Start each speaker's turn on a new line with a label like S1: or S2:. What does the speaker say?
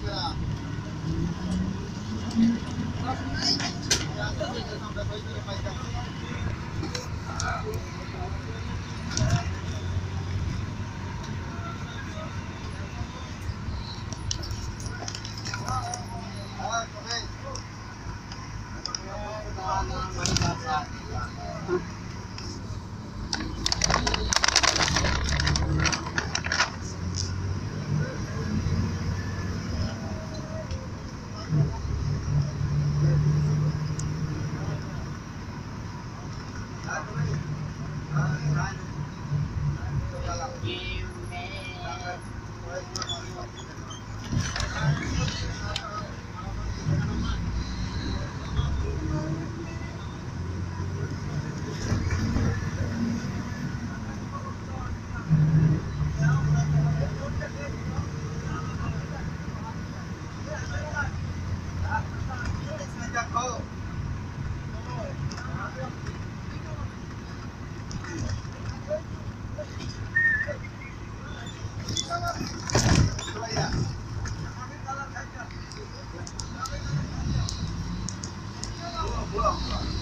S1: sampai sampai sampai
S2: 不要不要